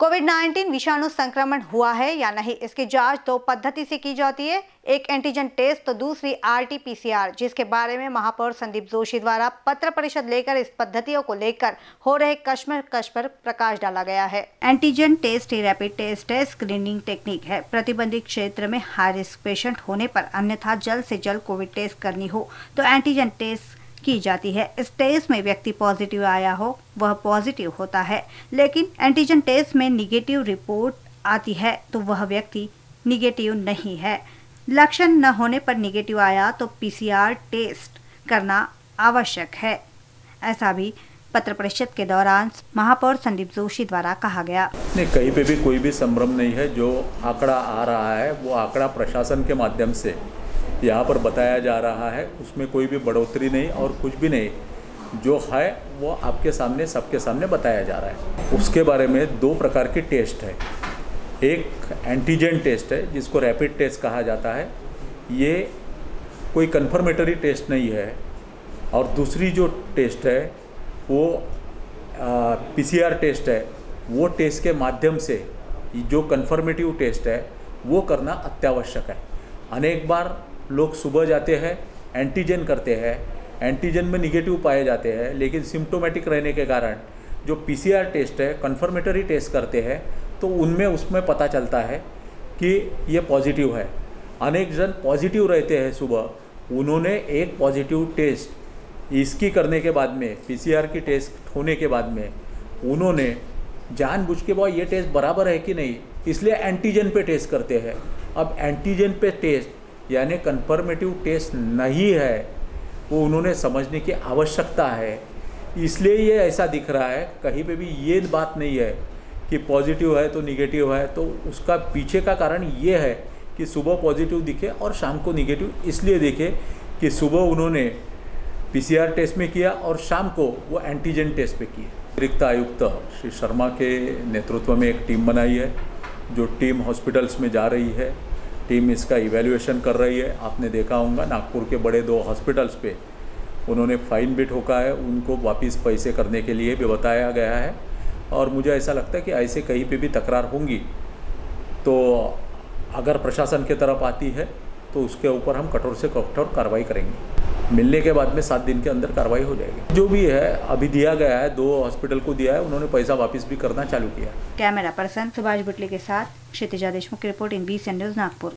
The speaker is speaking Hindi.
कोविड 19 विषाणु संक्रमण हुआ है या नहीं, इसकी जाँच दो पद्धति से की जाती है। एक एंटीजन टेस्ट तो दूसरी आरटीपीसीआर जिसके बारे में महापौर संदीप जोशी द्वारा पत्र परिषद लेकर इस पद्धतियों को लेकर हो रहे कश्मकश पर प्रकाश डाला गया है। एंटीजन टेस्ट ही रैपिड टेस्ट है, स्क्रीनिंग टेक्निक है। प्रतिबंधित क्षेत्र में हाई रिस्क पेशेंट होने पर अन्यथा जल्द से जल्द कोविड टेस्ट करनी हो। तो एंटीजन टेस्ट की जाती है। इस टेस्ट में व्यक्ति पॉजिटिव आया हो, वह पॉजिटिव होता है। लेकिन एंटीजन टेस्ट में निगेटिव रिपोर्ट आती है तो वह व्यक्ति निगेटिव नहीं है। लक्षण न होने पर निगेटिव आया तो पीसीआर टेस्ट करना आवश्यक है। ऐसा भी पत्र परिषद के दौरान महापौर संदीप जोशी द्वारा कहा गया। नहीं, कहीं पे भी कोई भी संभ्रम नहीं है। जो आंकड़ा आ रहा है, वो आंकड़ा प्रशासन के माध्यम से यहाँ पर बताया जा रहा है, उसमें कोई भी बढ़ोतरी नहीं और कुछ भी नहीं। जो है, वो आपके सामने, सबके सामने बताया जा रहा है। उसके बारे में दो प्रकार के टेस्ट है। एक एंटीजन टेस्ट है, जिसको रैपिड टेस्ट कहा जाता है। ये कोई कन्फर्मेटरी टेस्ट नहीं है। और दूसरी जो टेस्ट है, वो पीसीआर टेस्ट है। वो टेस्ट के माध्यम से, जो कन्फर्मेटिव टेस्ट है, वो करना अत्यावश्यक है। अनेक बार लोग सुबह जाते हैं एंटीजन करते हैं एंटीजन में निगेटिव पाए जाते हैं, लेकिन सिम्टोमेटिक रहने के कारण जो पीसीआर टेस्ट है कन्फर्मेटरी टेस्ट करते हैं तो उनमें उसमें पता चलता है कि ये पॉजिटिव है। अनेक जन पॉजिटिव रहते हैं सुबह। उन्होंने एक पॉजिटिव टेस्ट इसकी करने के बाद में पीसीआर की टेस्ट होने के बाद में, उन्होंने जानबूझ के बहुत ये टेस्ट बराबर है कि नहीं? इसलिए एंटीजन पे टेस्ट करते हैं। अब एंटीजन पे टेस्ट यानी कन्फर्मेटिव टेस्ट नहीं है, वो उन्होंने समझने की आवश्यकता है। इसलिए ये ऐसा दिख रहा है, कहीं पे भी ये बात नहीं है कि पॉजिटिव है तो निगेटिव है तो उसका पीछे का कारण ये है कि सुबह पॉजिटिव दिखे और शाम को निगेटिव इसलिए दिखे कि सुबह उन्होंने पीसीआर टेस्ट में किया और शाम को वो एंटीजन टेस्ट पे किए। अतिरिक्त आयुक्त श्री शर्मा के नेतृत्व में एक टीम बनाई है, जो टीम हॉस्पिटल्स में जा रही है। टीम इसका इवेल्यूएशन कर रही है। आपने देखा होगा नागपुर के बड़े दो हॉस्पिटल्स पे उन्होंने फ़ाइन भी ठोका है, उनको वापस पैसे करने के लिए भी बताया गया है। और मुझे ऐसा लगता है कि ऐसे कहीं पे भी तकरार होंगी तो अगर प्रशासन की तरफ़ आती है तो उसके ऊपर हम कठोर से कठोर कार्रवाई करेंगे। मिलने के बाद में सात दिन के अंदर कार्रवाई हो जाएगी। जो भी है, अभी दिया गया है, दो हॉस्पिटल को दिया है, उन्होंने पैसा वापस भी करना चालू किया। कैमरा पर्सन सुभाष बुटले के साथ क्षितिजा देशमुख की रिपोर्ट इन बी न्यूज़ नागपुर।